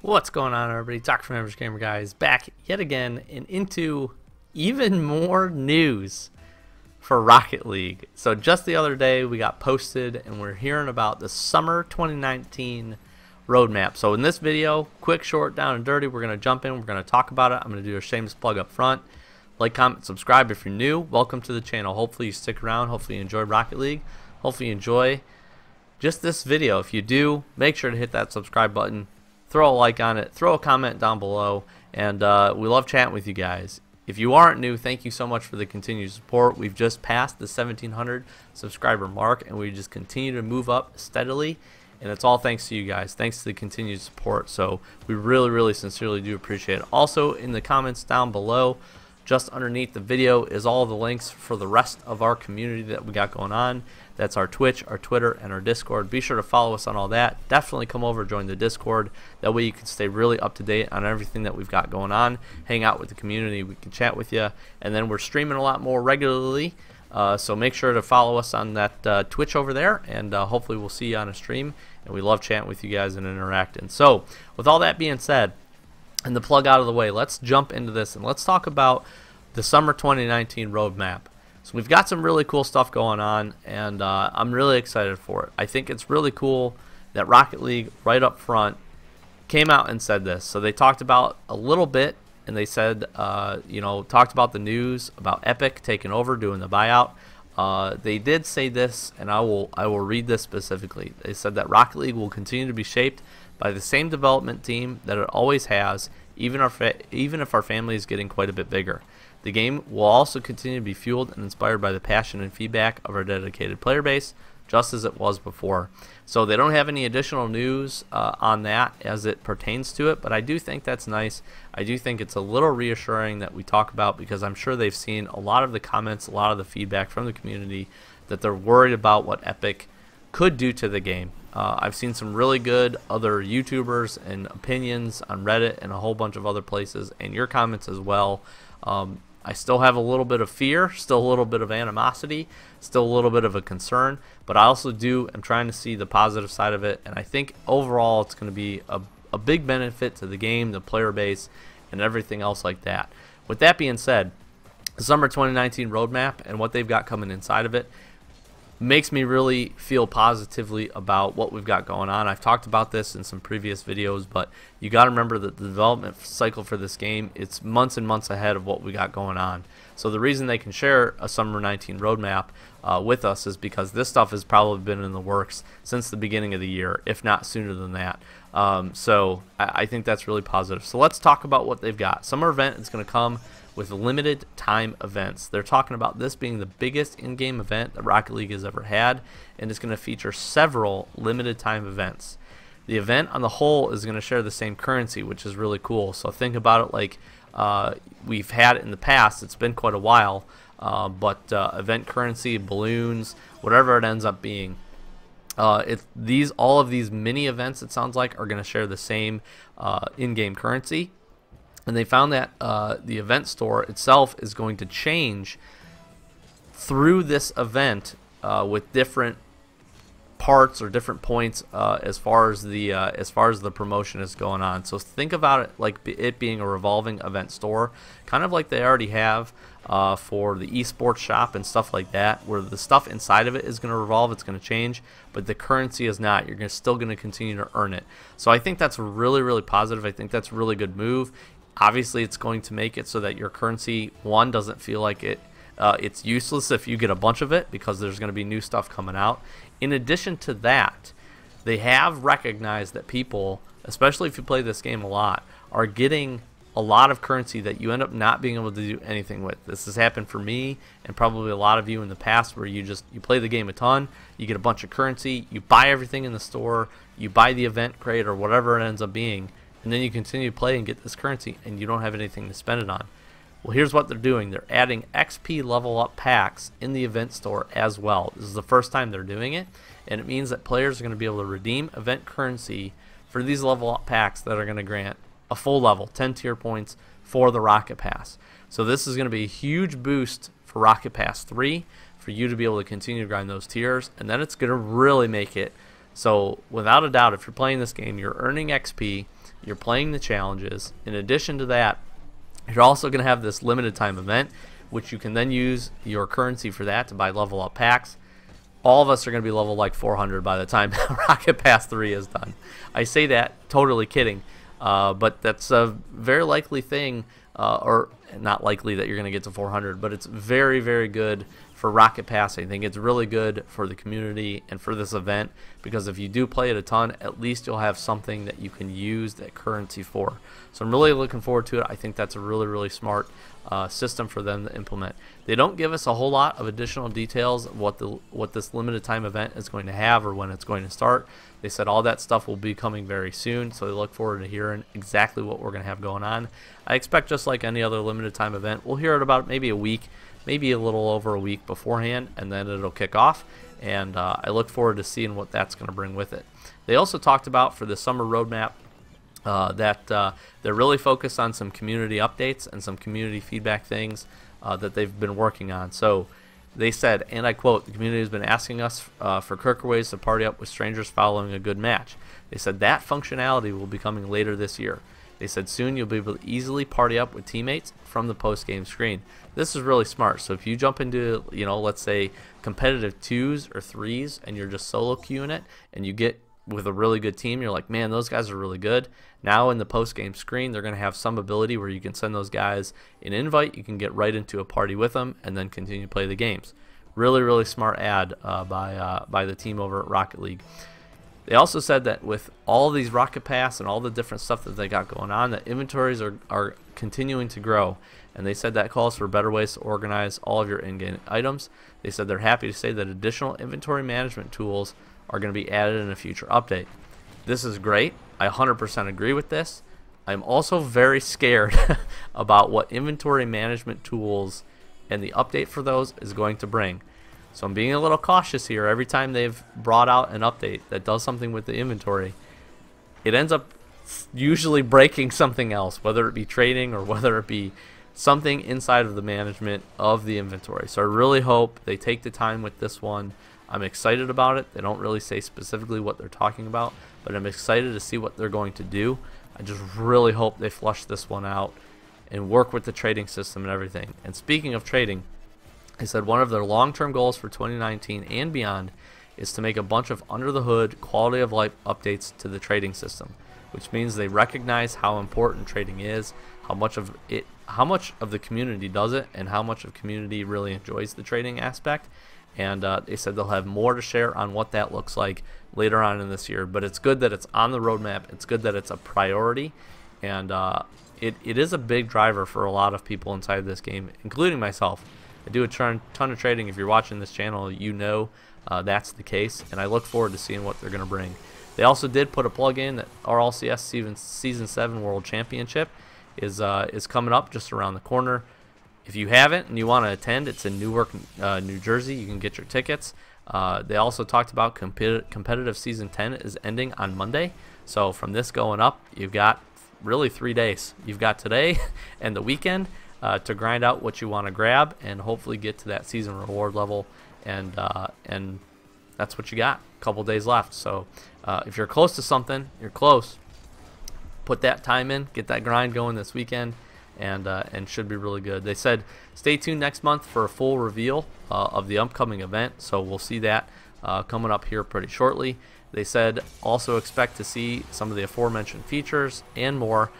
What's going on, everybody? Doc from Average Gamer Guys back yet again and into even more news for Rocket League. So, just the other day, we got posted and we're hearing about the summer 2019 roadmap. So, in this video, quick, short, down, and dirty, we're going to jump in, we're going to talk about it. I'm going to do a shameless plug up front. Like, comment, subscribe if you're new. Welcome to the channel. Hopefully, you stick around. Hopefully, you enjoy Rocket League. Hopefully, you enjoy just this video. If you do, make sure to hit that subscribe button throw a like on it, throw a comment down below, and uh, we love chatting with you guys. If you aren't new, thank you so much for the continued support. We've just passed the 1700 subscriber mark, and we just continue to move up steadily. And it's all thanks to you guys. Thanks to the continued support. So we really, really sincerely do appreciate it. Also, in the comments down below, just underneath the video is all the links for the rest of our community that we got going on. That's our Twitch, our Twitter, and our Discord. Be sure to follow us on all that. Definitely come over join the Discord. That way you can stay really up to date on everything that we've got going on. Hang out with the community. We can chat with you. And then we're streaming a lot more regularly. Uh, so make sure to follow us on that uh, Twitch over there, and uh, hopefully we'll see you on a stream. And we love chatting with you guys and interacting. So, with all that being said, and the plug out of the way, let's jump into this and let's talk about the summer 2019 roadmap. So we've got some really cool stuff going on, and uh, I'm really excited for it. I think it's really cool that Rocket League, right up front, came out and said this. So they talked about a little bit, and they said, uh, you know, talked about the news about Epic taking over, doing the buyout. Uh, they did say this, and I will I will read this specifically. They said that Rocket League will continue to be shaped by the same development team that it always has, even our even if our family is getting quite a bit bigger. The game will also continue to be fueled and inspired by the passion and feedback of our dedicated player base, just as it was before. So they don't have any additional news uh, on that as it pertains to it, but I do think that's nice. I do think it's a little reassuring that we talk about because I'm sure they've seen a lot of the comments, a lot of the feedback from the community that they're worried about what Epic could do to the game. Uh, I've seen some really good other YouTubers and opinions on Reddit and a whole bunch of other places, and your comments as well. Um, I still have a little bit of fear, still a little bit of animosity, still a little bit of a concern, but I also do am trying to see the positive side of it, and I think overall it's going to be a, a big benefit to the game, the player base, and everything else like that. With that being said, the summer 2019 roadmap and what they've got coming inside of it makes me really feel positively about what we've got going on. I've talked about this in some previous videos, but you got to remember that the development cycle for this game, it's months and months ahead of what we got going on. So the reason they can share a Summer 19 roadmap uh, with us is because this stuff has probably been in the works since the beginning of the year, if not sooner than that. Um, so I, I think that's really positive. So let's talk about what they've got. Summer event is going to come with limited time events. They're talking about this being the biggest in-game event that Rocket League has ever had, and it's going to feature several limited time events. The event on the whole is going to share the same currency, which is really cool. So think about it like uh, we've had it in the past. It's been quite a while, uh, but uh, event currency, balloons, whatever it ends up being. Uh, it, these all of these mini events, it sounds like, are going to share the same uh, in-game currency and they found that uh, the event store itself is going to change through this event uh, with different parts or different points uh, as far as the uh, as far as the promotion is going on. So think about it like it being a revolving event store, kind of like they already have uh, for the esports shop and stuff like that, where the stuff inside of it is going to revolve, it's going to change, but the currency is not. You're gonna, still going to continue to earn it. So I think that's really really positive. I think that's a really good move. Obviously, it's going to make it so that your currency one doesn't feel like it uh, it's useless if you get a bunch of it because there's going to be new stuff coming out. In addition to that, they have recognized that people, especially if you play this game a lot, are getting a lot of currency that you end up not being able to do anything with. This has happened for me and probably a lot of you in the past where you just you play the game a ton, you get a bunch of currency, you buy everything in the store, you buy the event crate or whatever it ends up being, and then you continue to play and get this currency and you don't have anything to spend it on. Well, here's what they're doing. They're adding XP level up packs in the event store as well. This is the first time they're doing it, and it means that players are going to be able to redeem event currency for these level up packs that are going to grant a full level, 10 tier points for the Rocket Pass. So this is going to be a huge boost for Rocket Pass 3 for you to be able to continue to grind those tiers, and then it's going to really make it So without a doubt, if you're playing this game, you're earning XP, you're playing the challenges. In addition to that, you're also going to have this limited time event, which you can then use your currency for that to buy level up packs. All of us are going to be level like 400 by the time Rocket Pass 3 is done. I say that totally kidding, uh, but that's a very likely thing, uh, or not likely that you're going to get to 400, but it's very, very good for Rocket Pass. I think it's really good for the community and for this event because if you do play it a ton, at least you'll have something that you can use that currency for. So I'm really looking forward to it. I think that's a really, really smart uh, system for them to implement. They don't give us a whole lot of additional details of what the what this limited time event is going to have or when it's going to start. They said all that stuff will be coming very soon, so they look forward to hearing exactly what we're going to have going on. I expect just like any other limited time event, we'll hear it about maybe a week maybe a little over a week beforehand, and then it'll kick off. And uh, I look forward to seeing what that's going to bring with it. They also talked about for the summer roadmap uh, that uh, they're really focused on some community updates and some community feedback things uh, that they've been working on. So they said, and I quote, the community has been asking us uh, for Kirkerways to party up with strangers following a good match. They said that functionality will be coming later this year. They said soon you'll be able to easily party up with teammates from the post-game screen. This is really smart. So if you jump into, you know, let's say competitive twos or threes and you're just solo queuing it and you get with a really good team, you're like, man, those guys are really good. Now in the post-game screen, they're going to have some ability where you can send those guys an invite. You can get right into a party with them and then continue to play the games. Really, really smart ad uh, by uh, by the team over at Rocket League. They also said that with all these Rocket Pass and all the different stuff that they got going on, that inventories are, are continuing to grow. And they said that calls for better ways to organize all of your in-game items. They said they're happy to say that additional inventory management tools are going to be added in a future update. This is great. I 100% agree with this. I'm also very scared about what inventory management tools and the update for those is going to bring. So I'm being a little cautious here. Every time they've brought out an update that does something with the inventory, it ends up usually breaking something else, whether it be trading or whether it be something inside of the management of the inventory. So I really hope they take the time with this one. I'm excited about it. They don't really say specifically what they're talking about, but I'm excited to see what they're going to do. I just really hope they flush this one out and work with the trading system and everything. And speaking of trading, they said one of their long-term goals for 2019 and beyond is to make a bunch of under-the-hood quality of life updates to the trading system, which means they recognize how important trading is, how much of it, how much of the community does it, and how much of community really enjoys the trading aspect. And uh, they said they'll have more to share on what that looks like later on in this year. But it's good that it's on the roadmap. It's good that it's a priority, and uh, it, it is a big driver for a lot of people inside this game, including myself. I do a ton, ton of trading. If you're watching this channel, you know uh, that's the case, and I look forward to seeing what they're going to bring. They also did put a plug in that RLCS season, season 7 World Championship is, uh, is coming up just around the corner. If you haven't and you want to attend, it's in Newark, uh, New Jersey. You can get your tickets. Uh, they also talked about competitive, competitive season 10 is ending on Monday. So from this going up, you've got really three days. You've got today and the weekend uh, to grind out what you want to grab and hopefully get to that season reward level. And uh, and that's what you got. A couple days left. So uh, if you're close to something, you're close. Put that time in, get that grind going this weekend, and uh, and should be really good. They said stay tuned next month for a full reveal uh, of the upcoming event. So we'll see that uh, coming up here pretty shortly. They said also expect to see some of the aforementioned features and more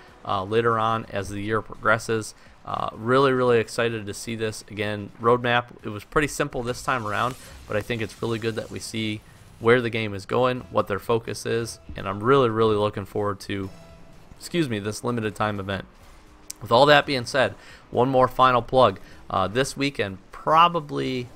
later on as the year progresses. Uh, really, really excited to see this again. Roadmap, it was pretty simple this time around, but I think it's really good that we see where the game is going, what their focus is, and I'm really, really looking forward to, excuse me, this limited time event. With all that being said, one more final plug. Uh, this weekend, probably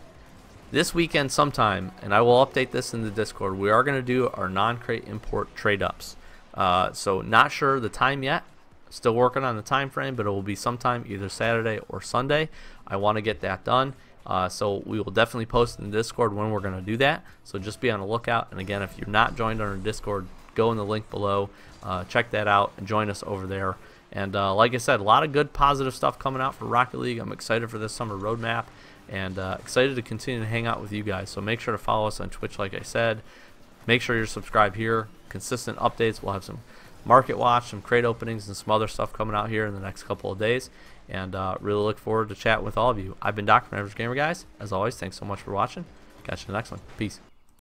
this weekend sometime, and I will update this in the Discord, we are going to do our non-crate import trade-ups. Uh, so not sure the time yet, Still working on the time frame, but it will be sometime either Saturday or Sunday. I want to get that done. Uh, so we will definitely post in the Discord when we're going to do that. So just be on the lookout. And again, if you're not joined on our Discord, go in the link below, uh, check that out, and join us over there. And uh, like I said, a lot of good positive stuff coming out for Rocket League. I'm excited for this summer roadmap and uh, excited to continue to hang out with you guys. So make sure to follow us on Twitch, like I said. make sure you're subscribed here. Consistent updates. We'll have some market watch, some crate openings, and some other stuff coming out here in the next couple of days. And uh, really look forward to chatting with all of you. I've been Doc from Average Gamer Guys. As always, thanks so much for watching. Catch you in the next one. Peace.